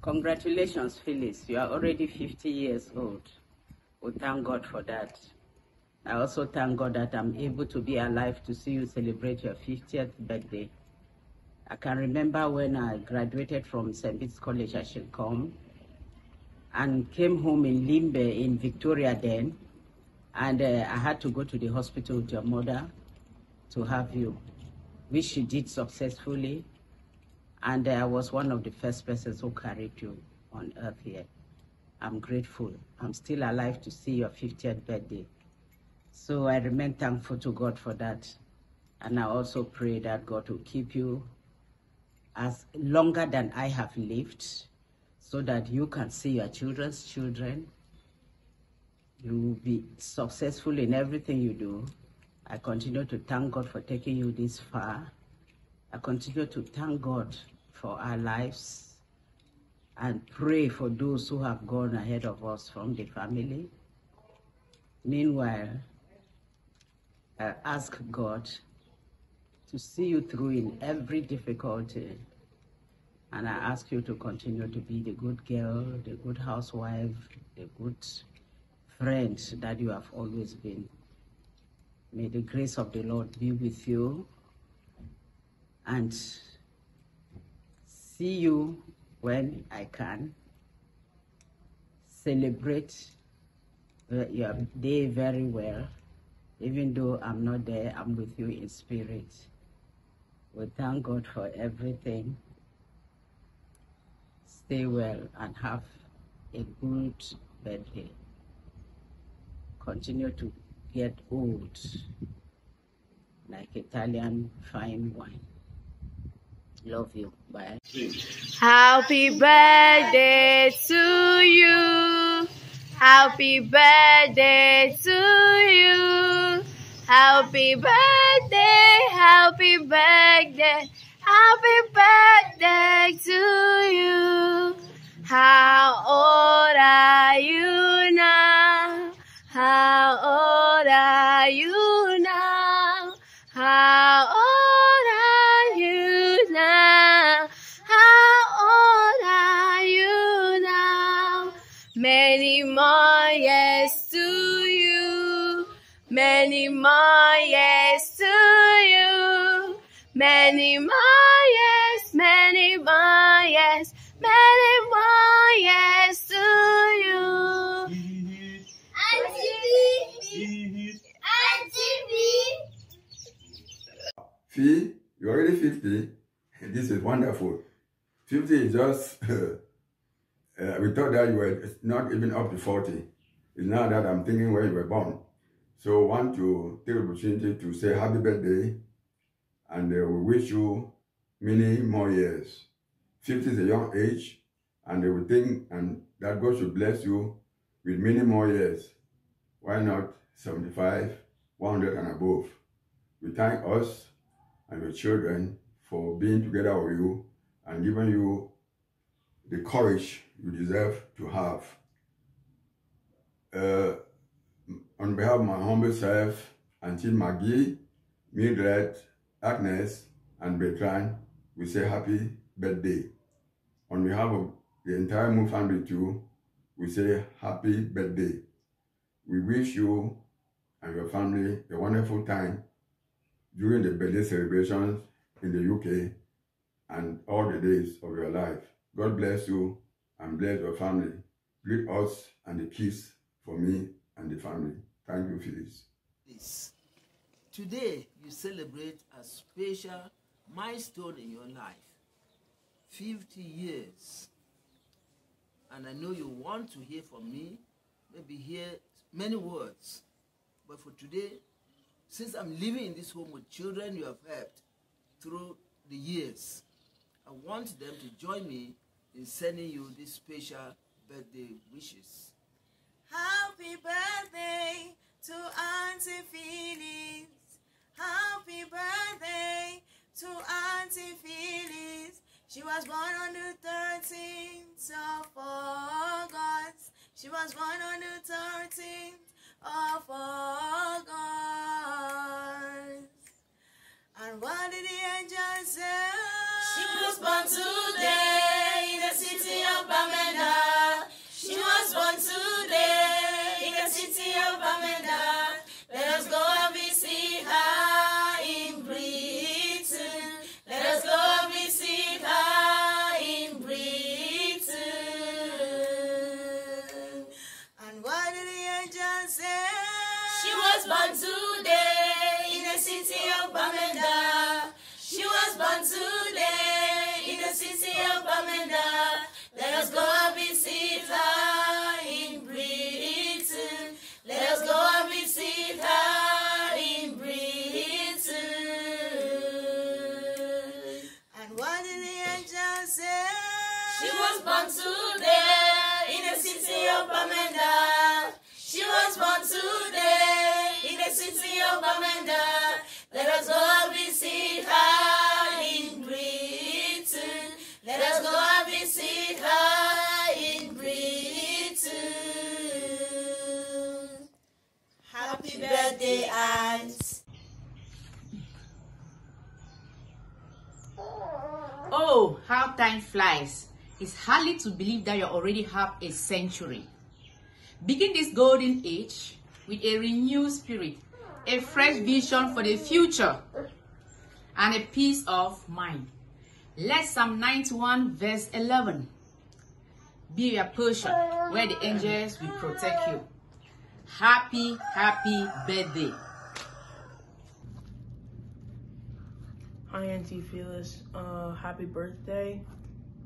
Congratulations, Phyllis. You are already 50 years old. We thank God for that. I also thank God that I'm able to be alive to see you celebrate your 50th birthday. I can remember when I graduated from St. Bede's College, Ashing-Kom, and came home in Limbe in Victoria then, and uh, I had to go to the hospital with your mother to have you, which she did successfully, and I was one of the first persons who carried you on earth here. I'm grateful. I'm still alive to see your 50th birthday. So I remain thankful to God for that. And I also pray that God will keep you as longer than I have lived so that you can see your children's children. You will be successful in everything you do. I continue to thank God for taking you this far. I continue to thank God for our lives and pray for those who have gone ahead of us from the family. Meanwhile, I ask God to see you through in every difficulty. And I ask you to continue to be the good girl, the good housewife, the good friend that you have always been. May the grace of the Lord be with you and see you when I can. Celebrate your day very well. Even though I'm not there, I'm with you in spirit. We thank God for everything. Stay well and have a good birthday. Continue to get old like Italian fine wine. Love you. Bye. Happy birthday to you. Happy birthday to you. Happy birthday, happy birthday, happy birthday to you. How old are you 50, you're already 50. This is wonderful. 50 is just, uh, we thought that you were not even up to 40. It's now that I'm thinking where you were born. So want to take the opportunity to say happy birthday and uh, we wish you many more years. 50 is a young age and uh, we think and that God should bless you with many more years. Why not 75, 100 and above? We thank us and your children for being together with you and giving you the courage you deserve to have. Uh, on behalf of my humble self, Auntie Maggie, Mildred, Agnes, and Bertrand, we say happy birthday. On behalf of the entire Moon family too, we say happy birthday. We wish you and your family a wonderful time during the birthday celebrations in the UK and all the days of your life. God bless you and bless your family. Greet us and the kiss for me and the family. Thank you, Phyllis. this. Today, you celebrate a special milestone in your life 50 years. And I know you want to hear from me, maybe hear many words. But for today, since I'm living in this home with children you have helped through the years, I want them to join me in sending you these special birthday wishes. Happy birthday to Auntie Phyllis. Happy birthday to Auntie Phyllis. She was born on the 13th of August. She was born on the 13th of August. Bamenda. Let us go and visit her in Britain. Let us go and visit her in Britain. Happy birthday, Aunt. Oh, how time flies. It's hardly to believe that you already have a century. Begin this golden age with a renewed spirit, a fresh vision for the future, and a peace of mind. Let Psalm 91 verse 11 be your portion where the angels will protect you. Happy, happy birthday. Hi, Auntie Phyllis. Uh, happy birthday.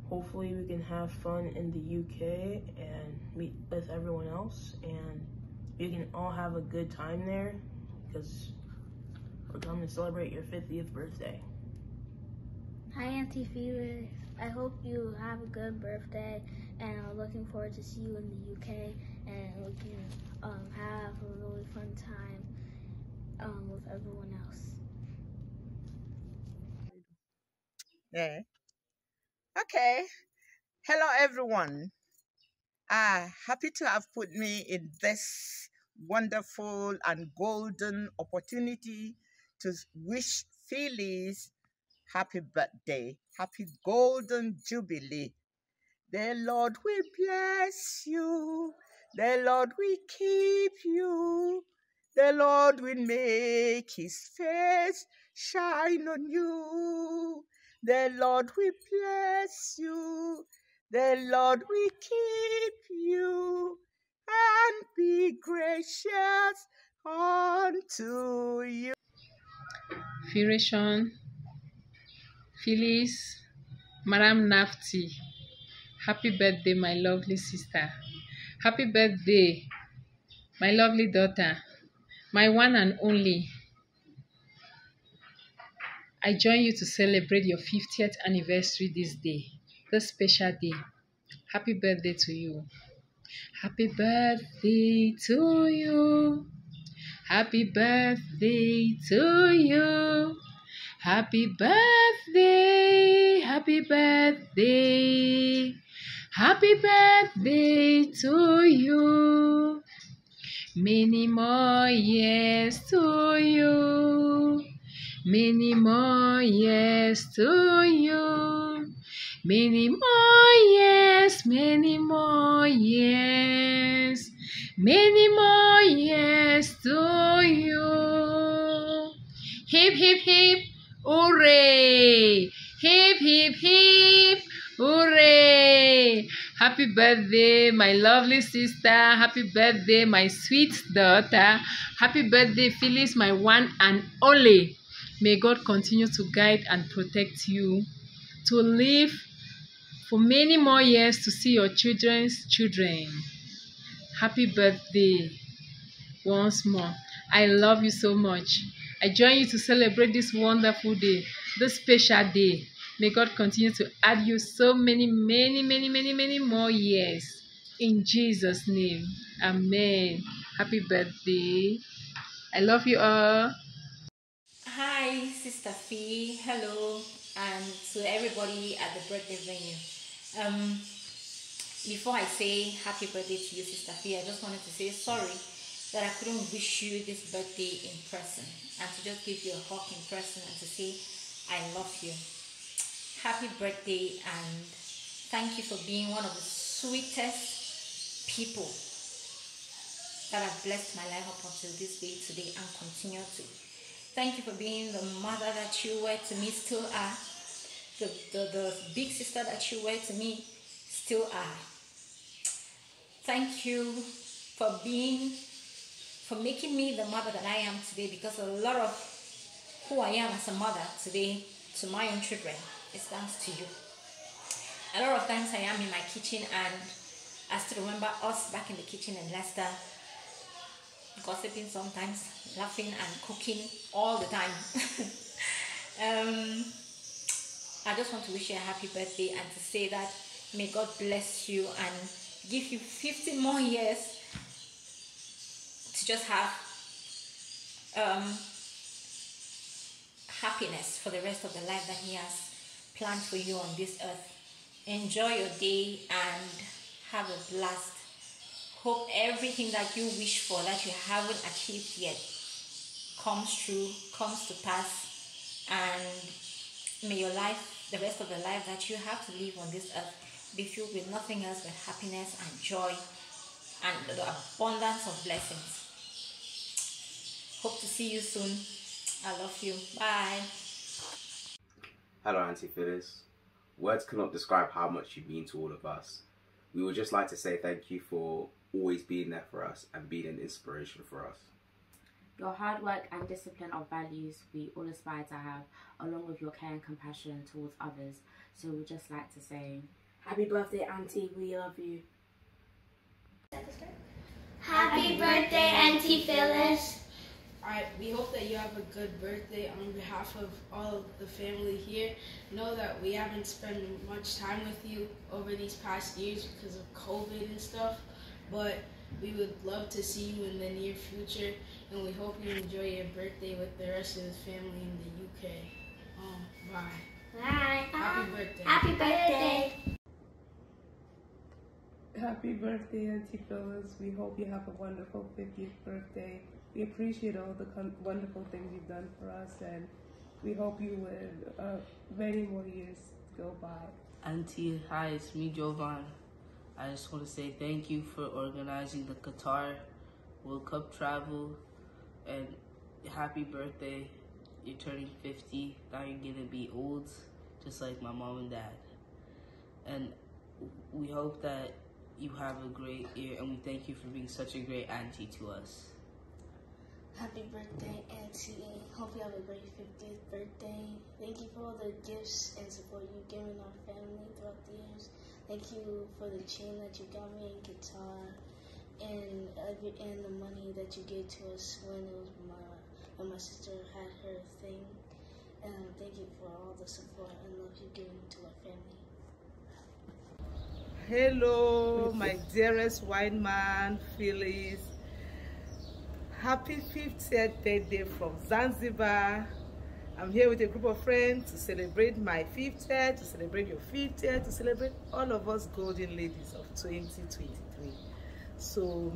Hopefully, we can have fun in the UK and meet with everyone else, and you can all have a good time there because we're coming to celebrate your 50th birthday. Hi, Auntie Felix. I hope you have a good birthday, and I'm looking forward to see you in the UK, and we can um, have a really fun time um, with everyone else. Yeah. Okay. Hello, everyone. Ah, happy to have put me in this wonderful and golden opportunity to wish Phyllis happy birthday, happy golden jubilee. The Lord will bless you. The Lord will keep you. The Lord will make his face shine on you. The Lord will bless you. The Lord will keep you and be gracious unto you. Firation, Phyllis, Madam Nafti. Happy birthday, my lovely sister. Happy birthday, my lovely daughter, my one and only. I join you to celebrate your 50th anniversary this day, this special day. Happy birthday to you. Happy birthday to you. Happy birthday to you. Happy birthday. Happy birthday. Happy birthday to you. Many more years to you. Many more years to you. Many more years, many more years, many more years to you. Hip, hip, hip, hooray! Hip, hip, hip, hooray! Happy birthday, my lovely sister. Happy birthday, my sweet daughter. Happy birthday, Phyllis, my one and only. May God continue to guide and protect you to live for many more years to see your children's children. Happy birthday once more. I love you so much. I join you to celebrate this wonderful day, this special day. May God continue to add you so many, many, many, many, many more years. In Jesus' name. Amen. Happy birthday. I love you all. Hi, Sister Fee. Hello, and to everybody at the birthday venue. Um, before I say happy birthday to you, Sister Fee, I just wanted to say sorry that I couldn't wish you this birthday in person and to just give you a hug in person and to say I love you. Happy birthday and thank you for being one of the sweetest people that have blessed my life up until this day today and continue to. Thank you for being the mother that you were to me, still are. The, the, the big sister that you were to me, still are. Thank you for being, for making me the mother that I am today because a lot of who I am as a mother today to my own children is thanks to you. A lot of times I am in my kitchen and I still remember us back in the kitchen in Leicester gossiping sometimes, laughing and cooking all the time. um, I just want to wish you a happy birthday and to say that may God bless you and give you 50 more years to just have um, happiness for the rest of the life that He has planned for you on this earth. Enjoy your day and have a blast. Hope everything that you wish for that you haven't achieved yet comes true, comes to pass, and may your life, the rest of the life that you have to live on this earth, be filled with nothing else but happiness and joy and the abundance of blessings. Hope to see you soon. I love you. Bye. Hello, Auntie Phyllis. Words cannot describe how much you mean to all of us. We would just like to say thank you for always being there for us and being an inspiration for us. Your hard work and discipline are values we all aspire to have, along with your care and compassion towards others. So we'd just like to say, Happy birthday, Auntie. We love you. Happy birthday, Auntie Phyllis. Alright, we hope that you have a good birthday on behalf of all of the family here. Know that we haven't spent much time with you over these past years because of COVID and stuff, but we would love to see you in the near future, and we hope you enjoy your birthday with the rest of the family in the UK. Um, bye. Bye. Happy birthday. Happy birthday. Happy birthday, Auntie Phyllis. We hope you have a wonderful 50th birthday. We appreciate all the con- wonderful things you've done for us, and we hope you would uh, many more years go by. Auntie, hi, it's me, Jovan. I just want to say thank you for organizing the Qatar World Cup travel, and happy birthday. You're turning 50. Now you're going to be old, just like my mom and dad. And we hope that you have a great year, and we thank you for being such a great auntie to us. Happy birthday, Auntie. Hope you have a great 50th birthday. Thank you for all the gifts and support you've given our family throughout the years. Thank you for the chain that you got me and guitar and every, and the money that you gave to us when it was my when my sister had her thing. And thank you for all the support and love you've given to our family. Hello, my dearest wine man, Phyllis. Happy 50th birthday from Zanzibar. I'm here with a group of friends to celebrate my 50th, to celebrate your 50th, to celebrate all of us golden ladies of 2023. So